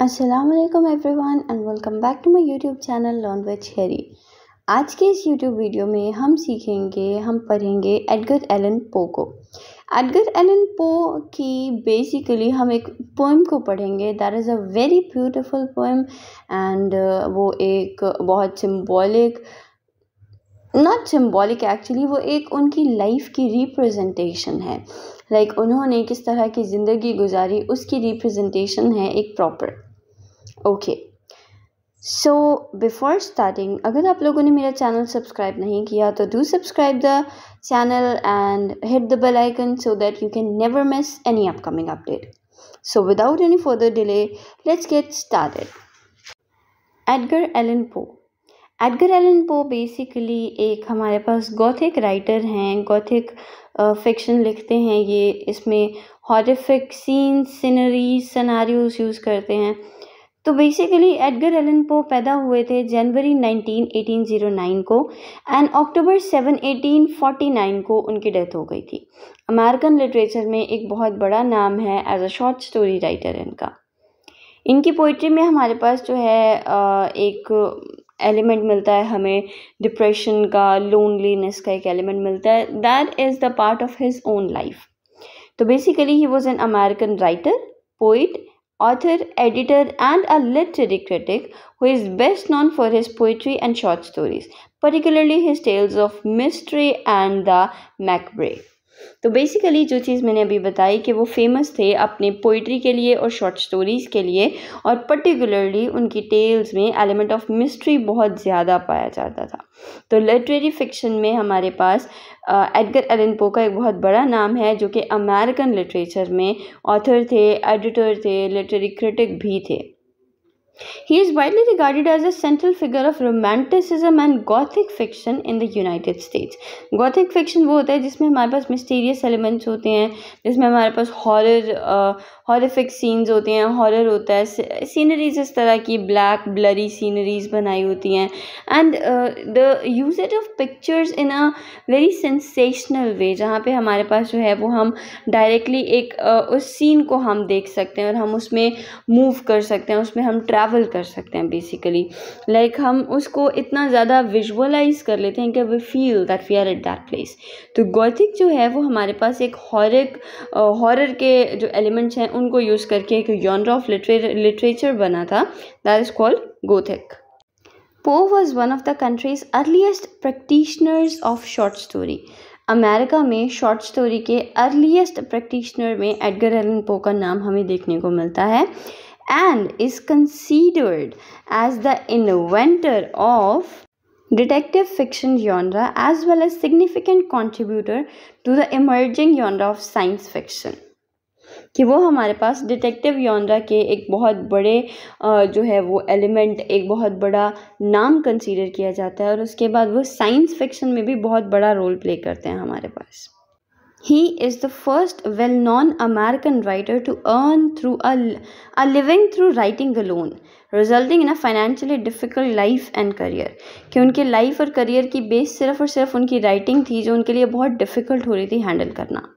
वालेकुम everyone and welcome back to my YouTube channel lawn विच हेरी आज के इस यूट्यूब वीडियो में हम सीखेंगे हम पढ़ेंगे एडगर एलन पो को। एडगर एलन पो की बेसिकली हम एक पोएम को पढ़ेंगे। That is a very beautiful poem and वो एक बहुत सिम्बॉलिक नॉट सिम्बॉलिक एक्चुअली वो एक उनकी लाइफ की रिप्रेजेंटेशन है। लाइक like, उन्होंने किस तरह की ज़िंदगी गुजारी उसकी रिप्रेजेंटेशन है एक proper okay so before starting अगर आप लोगों ने मेरा चैनल सब्सक्राइब नहीं किया तो do subscribe the channel and hit the bell icon so that you can never miss any upcoming update so without any further delay let's get started Edgar Allan Poe Edgar Allan Poe basically एक हमारे पास gothic writer हैं gothic fiction लिखते हैं, ये इसमें horrific scenes scenery scenarios use करते हैं। तो बेसिकली एडगर एलन पो पैदा हुए थे जनवरी 19 1809 को एंड अक्टूबर 7 1849 को उनकी डेथ हो गई थी। अमेरिकन लिटरेचर में एक बहुत बड़ा नाम है as a short story writer इनका। इनकी पोइट्री में हमारे पास जो है एक एलिमेंट मिलता है, हमें डिप्रेशन का लोनलीनेस का एक एलिमेंट मिलता है। That is the part of his own life तो basically he was an American writer poet author, editor, and a literary critic who is best known for his poetry and short stories, particularly his tales of mystery and the macabre. तो basically जो चीज़ मैंने अभी बताई कि वो famous थे अपने पोइट्री के लिए और शॉर्ट स्टोरीज़ के लिए और पर्टिकुलरली उनकी टेल्स में एलिमेंट ऑफ़ मिस्ट्री बहुत ज़्यादा पाया जाता था। तो लिटरेरी फिक्शन में हमारे पास एडगर एलन पो का एक बहुत बड़ा नाम है जो कि अमेरिकन लिटरेचर में ऑथर थे एडिटर थे लिटरेरी क्रिटिक भी थे। He is widely regarded as a central figure of romanticism and gothic fiction in the United States. Gothic fiction वो होता है जिसमें हमारे पास mysterious elements होते हैं जिसमें हमारे पास horror हॉरिफिक सीन्स होते हैं हॉरर होता है सीनरीज इस तरह की ब्लैक ब्लरी सीनरीज बनाई होती हैं। And the usages of pictures in a very sensational way जहाँ पे हमारे पास जो है वो हम डायरेक्टली एक uh, उस सीन को हम देख सकते हैं और हम उसमें मूव कर सकते हैं उसमें हम ट्रैवल कर सकते हैं बेसिकली लाइक like, हम उसको इतना ज़्यादा विजुअलाइज कर लेते हैं कि we feel that we are at that place तो गौथिक जो है वो हमारे पास एक हॉरिक हॉरर uh, के जो एलिमेंट्स हैं उनको यूज़ करके एक जॉनर ऑफ़ लिटरेचर बना था that is called gothic Poe was one of the country's earliest practitioners of short story America में शॉर्ट स्टोरी के अर्लीस्ट प्रैक्टिशनर में एडगर एलन पो का नाम हमें देखने को मिलता है and is considered as the inventor of detective fiction genre as well as significant contributor to the emerging genre of science fiction. कि वो हमारे पास डिटेक्टिव योनरा के एक बहुत बड़े जो है वो एलिमेंट, एक बहुत बड़ा नाम कंसीडर किया जाता है और उसके बाद वो साइंस फिक्शन में भी बहुत बड़ा रोल प्ले करते हैं हमारे पास। He is the first well known American writer to earn through a living through writing a loan resulting in a financially difficult life and career कि उनके लाइफ और करियर की बेस सिर्फ़ और सिर्फ़ उनकी राइटिंग थी जो उनके लिए बहुत डिफ़िकल्ट हो रही थी हैंडल करना।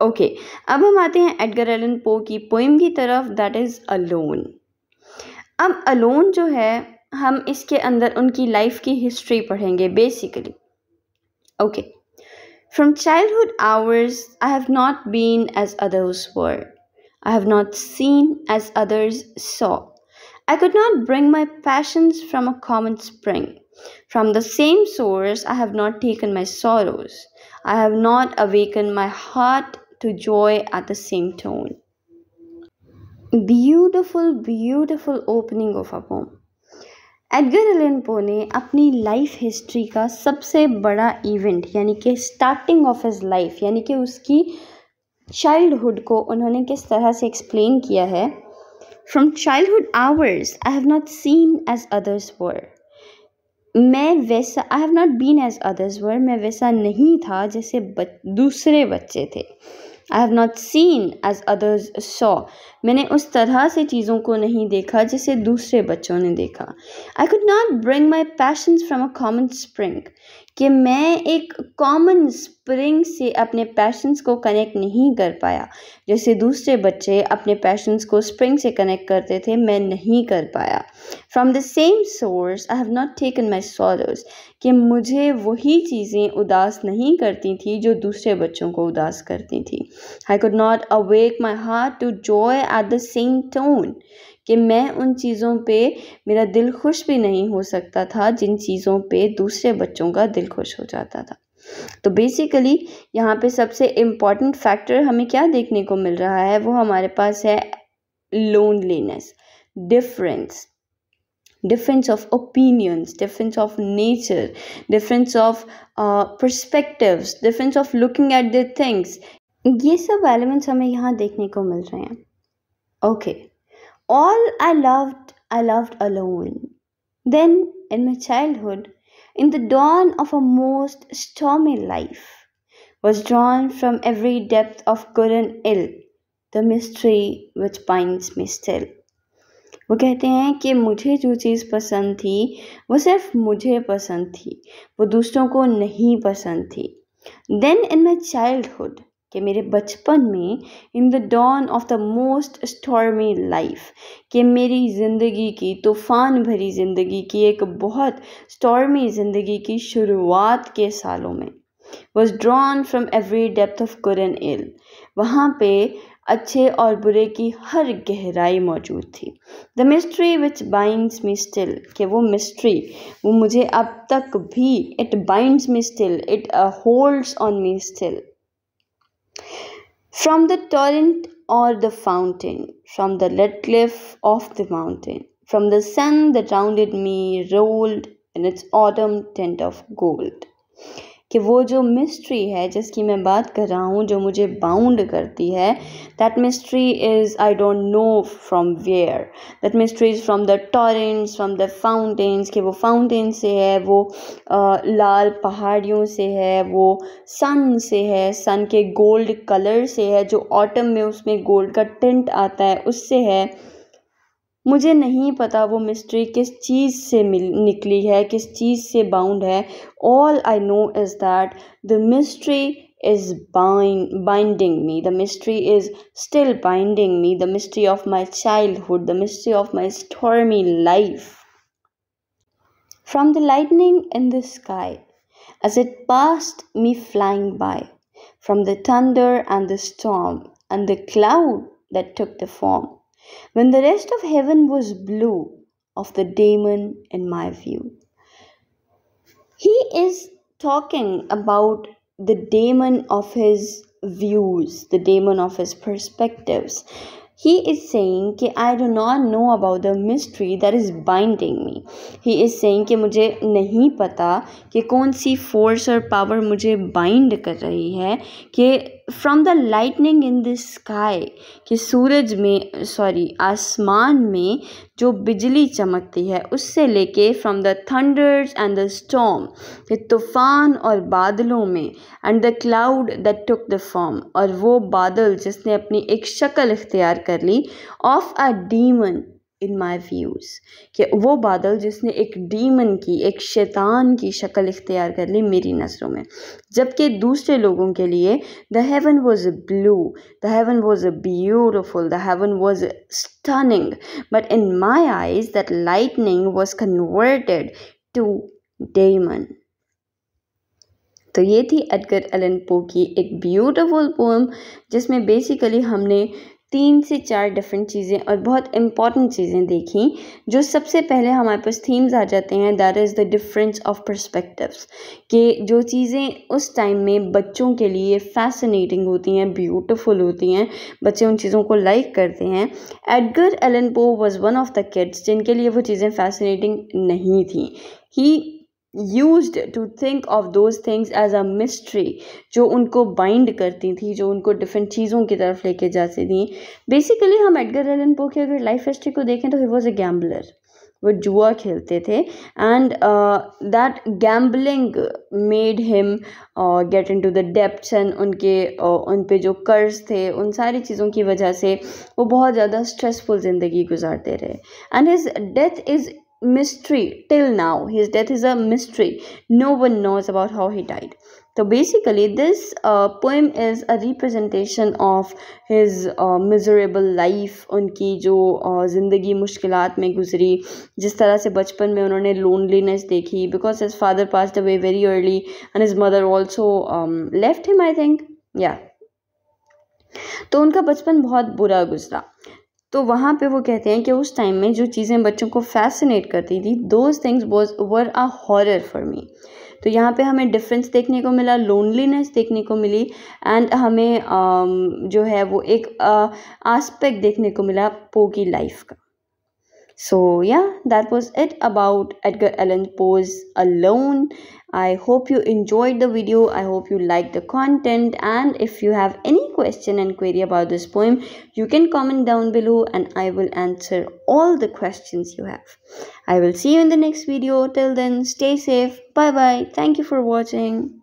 ओके अब हम आते हैं एडगर एलन पो की पोइम की तरफ़ दैट इज़ अलोन अब अलोन जो है हम इसके अंदर उनकी लाइफ की हिस्ट्री पढ़ेंगे basically okay from childhood hours I have not been as others were I have not seen as others saw I could not bring my passions from a common spring. From the same source, I have not taken my sorrows. I have not awakened my heart to joy at the same tone. Beautiful, beautiful opening of a poem. Edgar Allan Poe ने अपनी life history का सबसे बड़ा event यानी कि starting of his life यानी कि उसकी चाइल्डहुड को उन्होंने किस तरह से एक्सप्लेन किया है from childhood hours I have not seen as others were मैं वैसा I have not been as others were मैं वैसा नहीं था जैसे बच, दूसरे बच्चे थे I have not seen as others saw मैंने उस तरह से चीज़ों को नहीं देखा जिसे दूसरे बच्चों ने देखा। I could not bring my passions from a common spring कि मैं एक कॉमन स्प्रिंग से अपने पैशंस को कनेक्ट नहीं कर पाया। जैसे दूसरे बच्चे अपने पैशंस को स्प्रिंग से कनेक्ट करते थे, मैं नहीं कर पाया। From the same source I have not taken my sorrows कि मुझे वही चीज़ें उदास नहीं करती थी जो दूसरे बच्चों को उदास करती थी। I could not awake my heart to joy at the same tone कि मैं उन चीज़ों पे मेरा दिल खुश भी नहीं हो सकता था जिन चीज़ों पे दूसरे बच्चों का दिल खुश हो जाता था। तो बेसिकली यहाँ पे सबसे इंपॉर्टेंट फैक्टर हमें क्या देखने को मिल रहा है? वो हमारे पास है loneliness difference difference of opinions difference of nature difference of perspective difference of looking at the things ये सब एलिमेंट्स हमें यहाँ देखने को मिल रहे हैं। Okay all I loved I loved alone then in my childhood in the dawn of a most stormy life, was drawn from every depth of good and ill, the mystery which binds me still. वो कहते हैं कि मुझे जो चीज़ पसंद थी वो सिर्फ मुझे पसंद थी वो दूसरों को नहीं पसंद थी देन इन माई चाइल्डहुड कि मेरे बचपन में in the dawn of the most stormy life कि मेरी ज़िंदगी की तूफ़ान भरी ज़िंदगी की एक बहुत स्टॉर्मी ज़िंदगी की शुरुआत के सालों में was drawn from every depth of and ill वहाँ पे अच्छे और बुरे की हर गहराई मौजूद थी। The mystery which binds me still कि वो मिस्ट्री वो मुझे अब तक भी it binds me still it holds on me still From the torrent or the fountain, from the red cliff of the mountain, from the sun that rounded me rolled in its autumn tint of gold. कि वो जो mystery है जिसकी मैं बात कर रहा हूँ जो मुझे बाउंड करती है that mystery is I don't know from where that mystery is from the torrents from the fountains कि वो फाउंटेन से है वो आ, लाल पहाड़ियों से है वो सन से है सन के गोल्ड कलर से है जो ऑटम में उसमें गोल्ड का टेंट आता है उससे है मुझे नहीं पता वो मिस्ट्री किस चीज़ से मिल निकली है किस चीज़ से बाउंड है all I know is that the mystery is bind, binding me. The mystery is still binding me. The mystery of my childhood, the mystery of my stormy life. From the lightning in the sky, as it passed me flying by, from the thunder and the storm, and the cloud that took the form when the rest of heaven was blue of the daemon in my view. He is talking about the daemon of his views, the daemon of his perspectives. He is saying कि I do not know about the mystery that is binding me. He is saying कि मुझे नहीं पता कि कौन सी force और power मुझे bind कर रही है कि from the lightning in the sky कि सूरज में सॉरी आसमान में जो बिजली चमकती है, उससे लेके from the thunders and the storm फिर तूफ़ान और बादलों में and the cloud that took the form और वो बादल जिसने अपनी एक शक्ल इख्तियार कर ली of a demon in my views कि वो बादल जिसने एक डीमन की, एक शैतान की शक्ल इख्तियार कर ली मेरी नज़रों में। जबकि दूसरे लोगों के लिए the heaven was a blue the heaven was a beautiful the heaven was stunning but in my eyes that lightning was converted to demon तो ये थी एडगर एलन पो की एक ब्यूटीफुल पोम जिसमें बेसिकली हमने तीन से चार डिफरेंट चीज़ें और बहुत इंपॉर्टेंट चीज़ें देखी, जो सबसे पहले हमारे पास थीम्स आ जाते हैं that is the difference of perspectives कि जो चीज़ें उस टाइम में बच्चों के लिए फैसिनेटिंग होती हैं ब्यूटीफुल होती हैं, बच्चे उन चीज़ों को लाइक करते हैं। Edgar Allan Poe was one of the kids जिनके लिए वो चीज़ें फैसिनेटिंग नहीं थी। He used to think of those things as a mystery जो उनको बाइंड करती थी जो उनको डिफरेंट चीज़ों की तरफ़ लेके जाती थी। बेसिकली हम एडगर एलन पो की अगर लाइफ हिस्ट्री को देखें तो ही वॉज़ अ गैम्बलर वो जुआ खेलते थे। And that gambling made him get into the depths and उनके uh, उन पे जो कर्ज थे उन सारी चीज़ों की वजह से वो बहुत ज़्यादा स्ट्रेसफुल ज़िंदगी गुजारते रहे। And his death is mystery till now his death is a mystery no one knows about how he died so basically this uh, poem is a representation of his uh, miserable life उनकी जो uh, ज़िंदगी मुश्किलात में गुजरी जिस तरह से बचपन में उन्होंने loneliness देखी because his father passed away very early and his mother also um, left him I think yeah तो उनका बचपन बहुत बुरा गुजरा तो वहाँ पे वो कहते हैं कि उस टाइम में जो चीज़ें बच्चों को फैसिनेट करती थी those things was were a horror for me तो यहाँ पे हमें डिफरेंस देखने को मिला लोनलीनेस देखने को मिली एंड हमें um, जो है वो एक आस्पेक्ट uh, देखने को मिला पो की लाइफ का। So, yeah, that was it about Edgar Allan Poe's Alone. I hope you enjoyed the video. I hope you liked the content. And if you have any question and query about this poem, you can comment down below and I will answer all the questions you have. I will see you in the next video. Till then, stay safe. Bye bye. Thank you for watching.